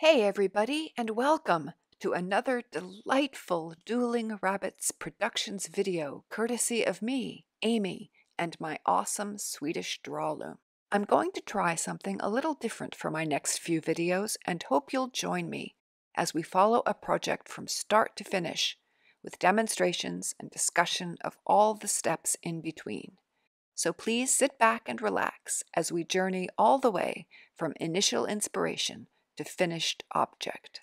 Hey, everybody, and welcome to another delightful Dueling Rabbits Productions video courtesy of me, Amy, and my awesome Swedish draw loom. I'm going to try something a little different for my next few videos and hope you'll join me as we follow a project from start to finish with demonstrations and discussion of all the steps in between. So please sit back and relax as we journey all the way from initial inspiration to finished object.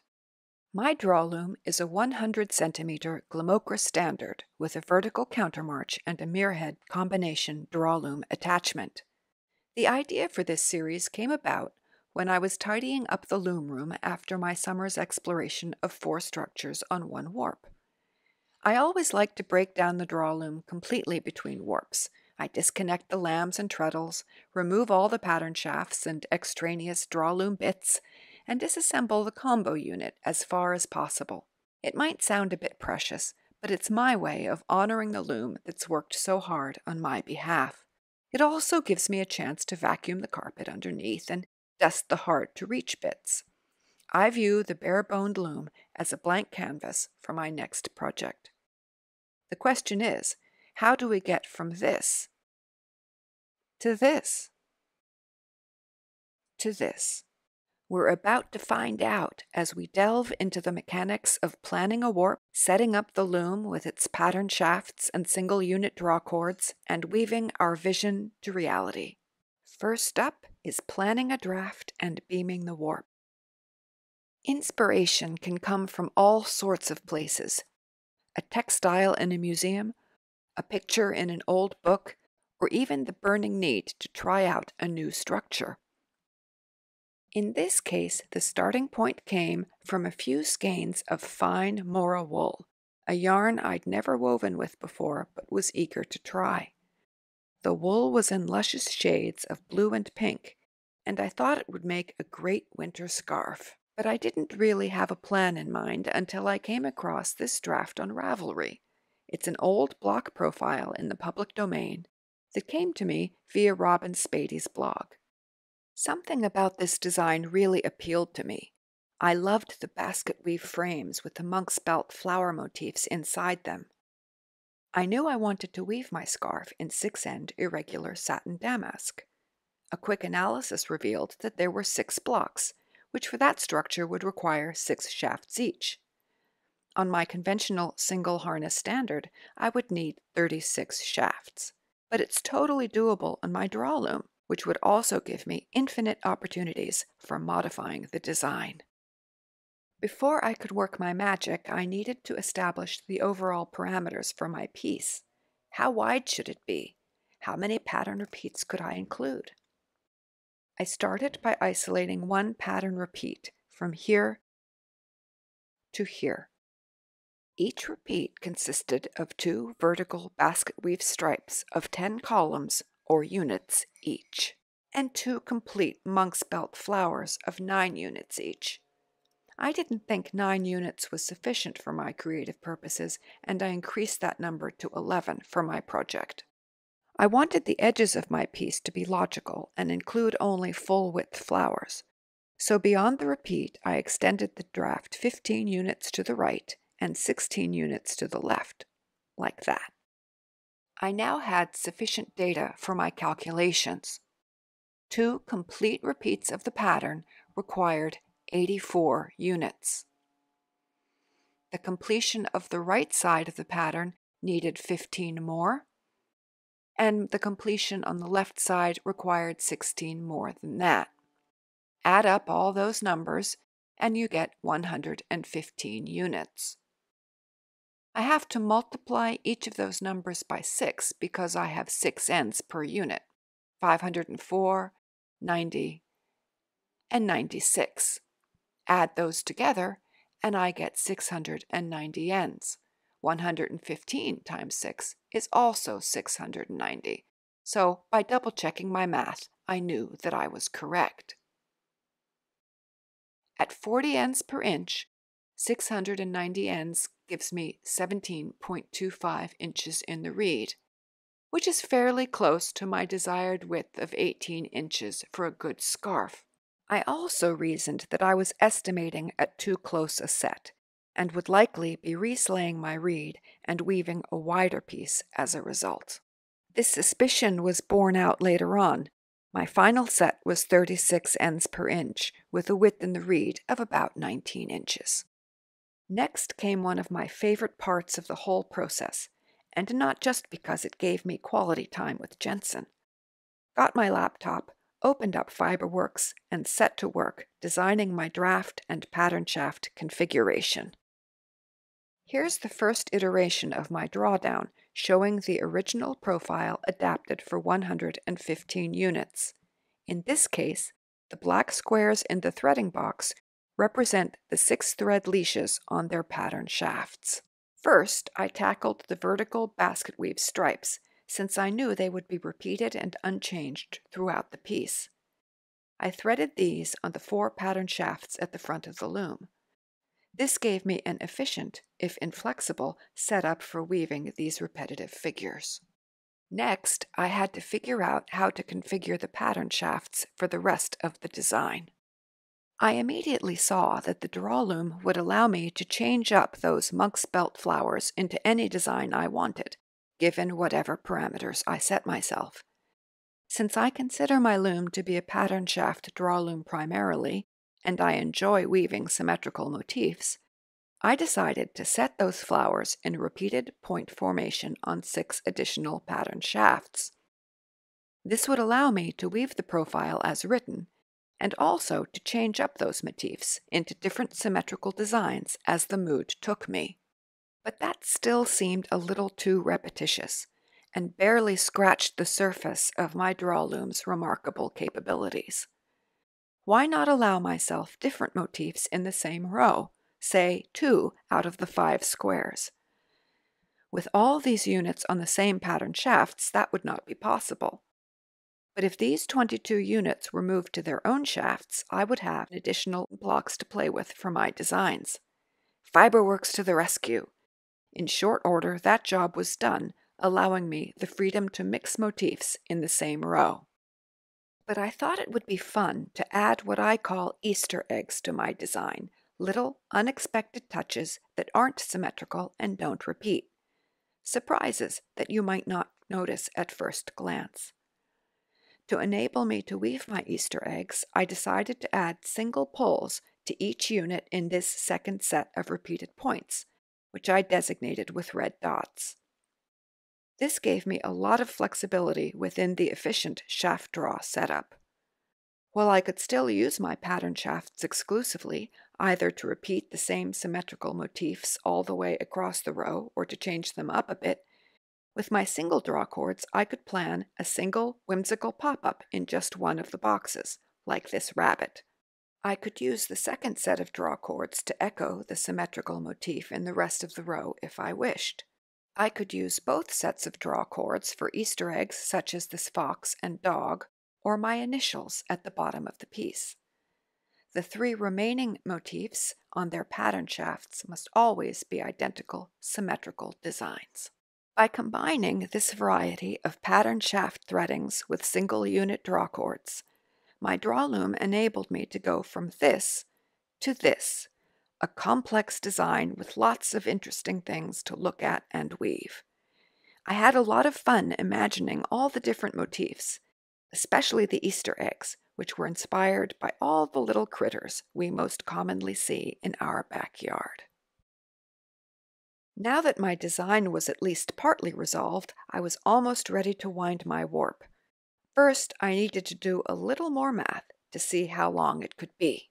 My draw loom is a 100 centimeter Glimakra standard with a vertical countermarch and a Myrehed combination draw loom attachment. The idea for this series came about when I was tidying up the loom room after my summer's exploration of four structures on one warp. I always like to break down the draw loom completely between warps. I disconnect the lambs and treadles, remove all the pattern shafts and extraneous draw loom bits, and disassemble the combo unit as far as possible. It might sound a bit precious, but it's my way of honoring the loom that's worked so hard on my behalf. It also gives me a chance to vacuum the carpet underneath and dust the hard to reach bits. I view the bare boned loom as a blank canvas for my next project. The question is how do we get from this to this to this? We're about to find out as we delve into the mechanics of planning a warp, setting up the loom with its pattern shafts and single unit draw cords, and weaving our vision to reality. First up is planning a draft and beaming the warp. Inspiration can come from all sorts of places a textile in a museum, a picture in an old book, or even the burning need to try out a new structure. In this case, the starting point came from a few skeins of fine Mora wool, a yarn I'd never woven with before but was eager to try. The wool was in luscious shades of blue and pink, and I thought it would make a great winter scarf. But I didn't really have a plan in mind until I came across this draft on Ravelry. It's an old block profile in the public domain that came to me via Robyn Spady's blog. Something about this design really appealed to me. I loved the basket weave frames with the monk's belt flower motifs inside them. I knew I wanted to weave my scarf in six end irregular satin damask. A quick analysis revealed that there were six blocks, which for that structure would require six shafts each. On my conventional single harness standard, I would need 36 shafts, but it's totally doable on my draw loom which would also give me infinite opportunities for modifying the design. Before I could work my magic, I needed to establish the overall parameters for my piece. How wide should it be? How many pattern repeats could I include? I started by isolating one pattern repeat from here to here. Each repeat consisted of two vertical basket weave stripes of 10 columns or units each, and two complete monk's belt flowers of nine units each. I didn't think nine units was sufficient for my creative purposes, and I increased that number to 11 for my project. I wanted the edges of my piece to be logical and include only full width flowers. So beyond the repeat, I extended the draft 15 units to the right and 16 units to the left, like that. I now had sufficient data for my calculations. Two complete repeats of the pattern required 84 units. The completion of the right side of the pattern needed 15 more, and the completion on the left side required 16 more than that. Add up all those numbers, and you get 115 units. I have to multiply each of those numbers by 6 because I have 6 ends per unit 504, 90, and 96. Add those together, and I get 690 ends. 115 times 6 is also 690. So, by double checking my math, I knew that I was correct. At 40 ends per inch, 690 ends gives me 17.25 inches in the reed, which is fairly close to my desired width of 18 inches for a good scarf. I also reasoned that I was estimating at too close a set, and would likely be resleying my reed and weaving a wider piece as a result. This suspicion was borne out later on. My final set was 36 ends per inch, with a width in the reed of about 19 inches. Next came one of my favorite parts of the whole process, and not just because it gave me quality time with Jensen. Got my laptop, opened up Fiberworks, and set to work designing my draft and pattern shaft configuration. Here's the first iteration of my drawdown, showing the original profile adapted for 115 units. In this case, the black squares in the threading box represent the six thread leashes on their pattern shafts. First, I tackled the vertical basket weave stripes, since I knew they would be repeated and unchanged throughout the piece. I threaded these on the four pattern shafts at the front of the loom. This gave me an efficient, if inflexible, setup for weaving these repetitive figures. Next, I had to figure out how to configure the pattern shafts for the rest of the design. I immediately saw that the draw loom would allow me to change up those monk's belt flowers into any design I wanted, given whatever parameters I set myself. Since I consider my loom to be a pattern shaft draw loom primarily, and I enjoy weaving symmetrical motifs, I decided to set those flowers in repeated point formation on six additional pattern shafts. This would allow me to weave the profile as written, and also to change up those motifs into different symmetrical designs as the mood took me. But that still seemed a little too repetitious, and barely scratched the surface of my draw loom's remarkable capabilities. Why not allow myself different motifs in the same row, say two out of the five squares? With all these units on the same pattern shafts, that would not be possible. But if these 22 units were moved to their own shafts, I would have additional blocks to play with for my designs. Fiberworks to the rescue! In short order, that job was done, allowing me the freedom to mix motifs in the same row. But I thought it would be fun to add what I call Easter eggs to my design, little unexpected touches that aren't symmetrical and don't repeat. Surprises that you might not notice at first glance. To enable me to weave my Easter eggs, I decided to add single pulls to each unit in this second set of repeated points, which I designated with red dots. This gave me a lot of flexibility within the efficient shaft draw setup. While I could still use my pattern shafts exclusively, either to repeat the same symmetrical motifs all the way across the row or to change them up a bit, with my single draw cords I could plan a single whimsical pop-up in just one of the boxes, like this rabbit. I could use the second set of draw cords to echo the symmetrical motif in the rest of the row if I wished. I could use both sets of draw cords for Easter eggs such as this fox and dog, or my initials at the bottom of the piece. The three remaining motifs on their pattern shafts must always be identical, symmetrical designs. By combining this variety of pattern shaft threadings with single unit draw cords, my draw loom enabled me to go from this to this a complex design with lots of interesting things to look at and weave. I had a lot of fun imagining all the different motifs, especially the Easter eggs, which were inspired by all the little critters we most commonly see in our backyard. Now that my design was at least partly resolved, I was almost ready to wind my warp. First, I needed to do a little more math to see how long it could be.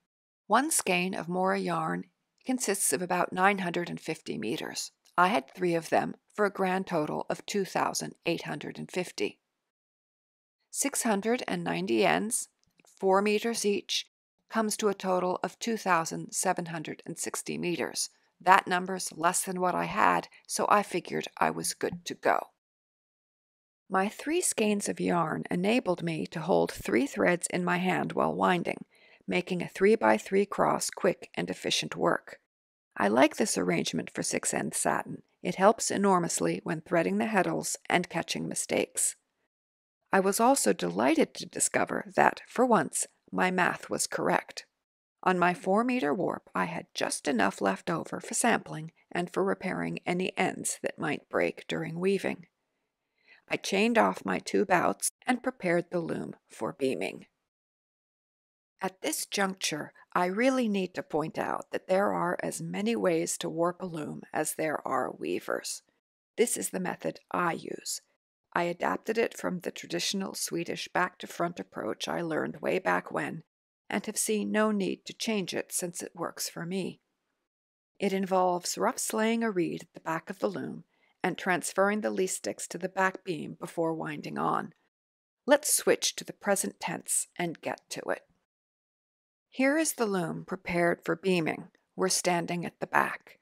One skein of Mora yarn consists of about 950 meters. I had three of them for a grand total of 2,850. 690 ends, 4 meters each, comes to a total of 2,760 meters. That number's less than what I had, so I figured I was good to go. My three skeins of yarn enabled me to hold three threads in my hand while winding, making a 3 by 3 cross quick and efficient work. I like this arrangement for six end satin. It helps enormously when threading the heddles and catching mistakes. I was also delighted to discover that, for once, my math was correct. On my 4 meter warp, I had just enough left over for sampling and for repairing any ends that might break during weaving. I chained off my two bouts and prepared the loom for beaming. At this juncture, I really need to point out that there are as many ways to warp a loom as there are weavers. This is the method I use. I adapted it from the traditional Swedish back to front approach I learned way back when, and have seen no need to change it since it works for me. It involves rough sleying a reed at the back of the loom and transferring the lee sticks to the back beam before winding on. Let's switch to the present tense and get to it. Here is the loom prepared for beaming. We're standing at the back.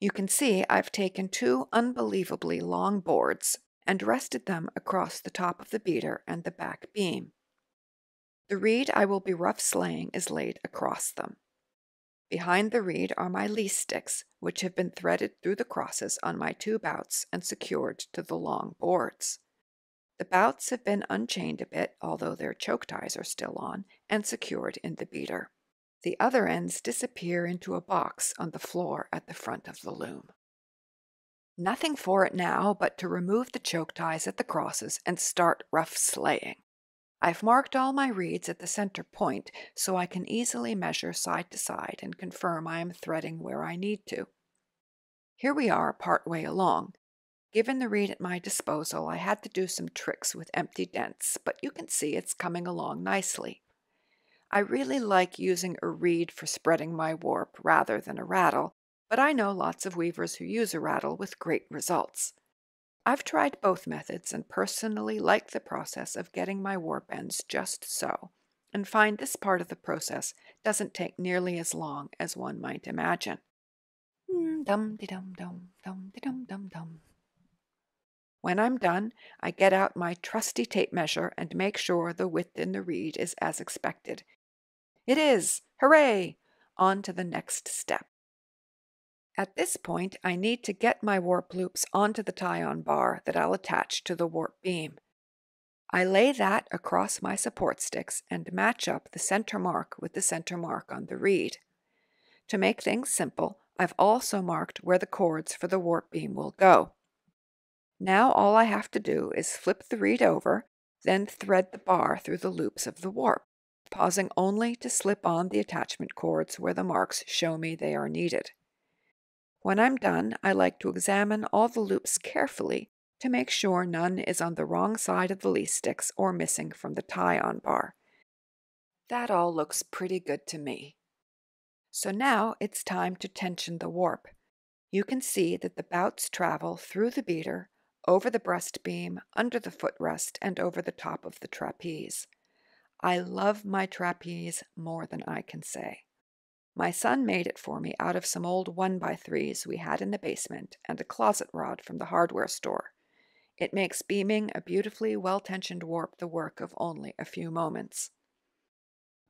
You can see I've taken two unbelievably long boards and rested them across the top of the beater and the back beam. The reed I will be rough sleying is laid across them. Behind the reed are my lee sticks, which have been threaded through the crosses on my two bouts and secured to the long boards. The bouts have been unchained a bit, although their choke ties are still on, and secured in the beater. The other ends disappear into a box on the floor at the front of the loom. Nothing for it now but to remove the choke ties at the crosses and start rough sleying. I've marked all my reeds at the center point so I can easily measure side to side and confirm I am threading where I need to. Here we are part way along, Given the reed at my disposal, I had to do some tricks with empty dents, but you can see it's coming along nicely. I really like using a reed for spreading my warp rather than a rattle, but I know lots of weavers who use a rattle with great results. I've tried both methods and personally like the process of getting my warp ends just so, and find this part of the process doesn't take nearly as long as one might imagine. Mm, dum dum dum dum dum dum dum. When I'm done, I get out my trusty tape measure and make sure the width in the reed is as expected. It is! Hooray! On to the next step. At this point, I need to get my warp loops onto the tie-on bar that I'll attach to the warp beam. I lay that across my support sticks and match up the center mark with the center mark on the reed. To make things simple, I've also marked where the cords for the warp beam will go. Now all I have to do is flip the reed over, then thread the bar through the loops of the warp, pausing only to slip on the attachment cords where the marks show me they are needed. When I'm done, I like to examine all the loops carefully to make sure none is on the wrong side of the lee sticks or missing from the tie-on bar. That all looks pretty good to me. So now it's time to tension the warp. You can see that the bouts travel through the beater over the breast beam, under the footrest, and over the top of the trapeze. I love my trapeze more than I can say. My son made it for me out of some old one by threes we had in the basement and a closet rod from the hardware store. It makes beaming a beautifully well tensioned warp the work of only a few moments.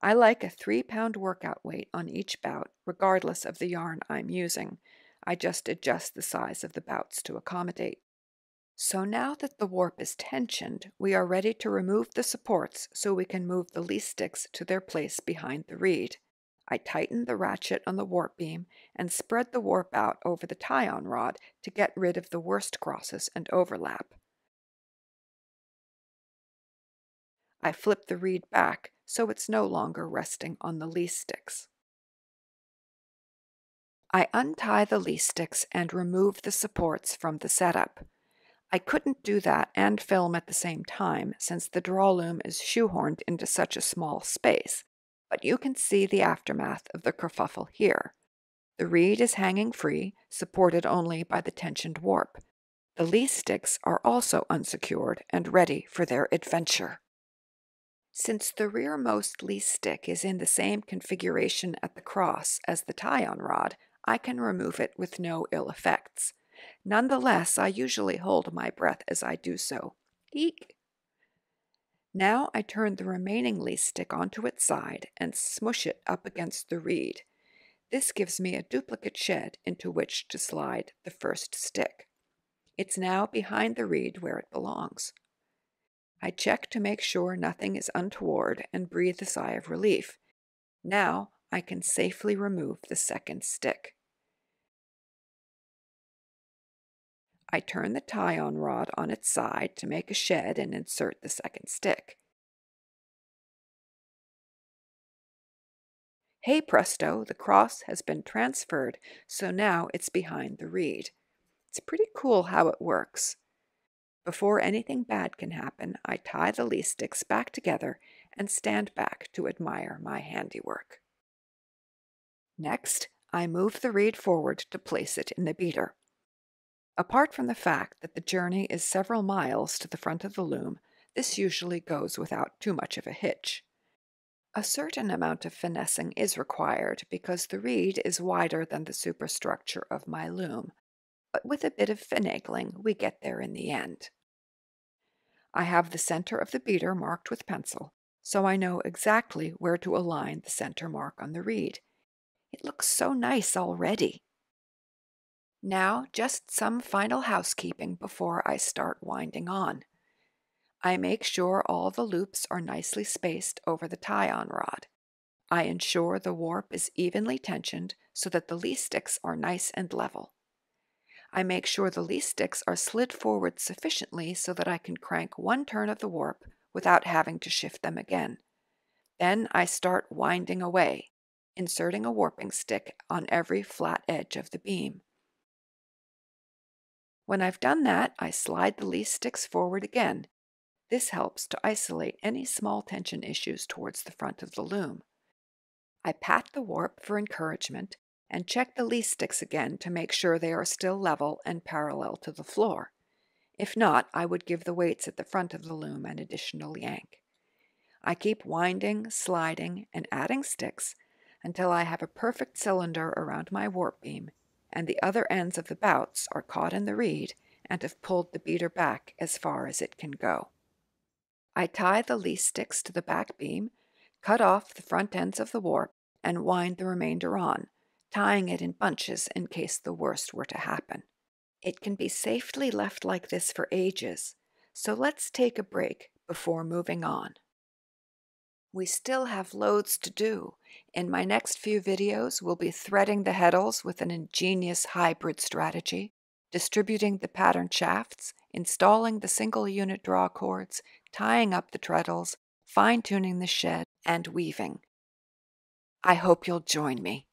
I like a three pound workout weight on each bout, regardless of the yarn I'm using. I just adjust the size of the bouts to accommodate. So now that the warp is tensioned, we are ready to remove the supports so we can move the lee sticks to their place behind the reed. I tighten the ratchet on the warp beam and spread the warp out over the tie-on rod to get rid of the worst crosses and overlap. I flip the reed back so it's no longer resting on the lee sticks. I untie the lee sticks and remove the supports from the setup. I couldn't do that and film at the same time since the draw loom is shoehorned into such a small space, but you can see the aftermath of the kerfuffle here. The reed is hanging free, supported only by the tensioned warp. The lee sticks are also unsecured and ready for their adventure. Since the rearmost lee stick is in the same configuration at the cross as the tie-on rod, I can remove it with no ill effects. Nonetheless, I usually hold my breath as I do so. Eek! Now I turn the remaining lee stick onto its side and smush it up against the reed. This gives me a duplicate shed into which to slide the first stick. It's now behind the reed where it belongs. I check to make sure nothing is untoward and breathe a sigh of relief. Now I can safely remove the second stick. I turn the tie-on rod on its side to make a shed and insert the second stick. Hey presto, the cross has been transferred, so now it's behind the reed. It's pretty cool how it works. Before anything bad can happen, I tie the leaf sticks back together and stand back to admire my handiwork. Next, I move the reed forward to place it in the beater. Apart from the fact that the journey is several miles to the front of the loom, this usually goes without too much of a hitch. A certain amount of finessing is required because the reed is wider than the superstructure of my loom, but with a bit of finagling we get there in the end. I have the center of the beater marked with pencil, so I know exactly where to align the center mark on the reed. It looks so nice already. Now, just some final housekeeping before I start winding on. I make sure all the loops are nicely spaced over the tie-on rod. I ensure the warp is evenly tensioned so that the leaf sticks are nice and level. I make sure the leaf sticks are slid forward sufficiently so that I can crank one turn of the warp without having to shift them again. Then I start winding away, inserting a warping stick on every flat edge of the beam. When I've done that, I slide the leaf sticks forward again. This helps to isolate any small tension issues towards the front of the loom. I pat the warp for encouragement and check the leaf sticks again to make sure they are still level and parallel to the floor. If not, I would give the weights at the front of the loom an additional yank. I keep winding, sliding, and adding sticks until I have a perfect cylinder around my warp beam and the other ends of the bouts are caught in the reed and have pulled the beater back as far as it can go. I tie the leaf sticks to the back beam, cut off the front ends of the warp, and wind the remainder on, tying it in bunches in case the worst were to happen. It can be safely left like this for ages, so let's take a break before moving on. We still have loads to do. In my next few videos, we'll be threading the heddles with an ingenious hybrid strategy, distributing the pattern shafts, installing the single unit draw cords, tying up the treadles, fine tuning the shed, and weaving. I hope you'll join me.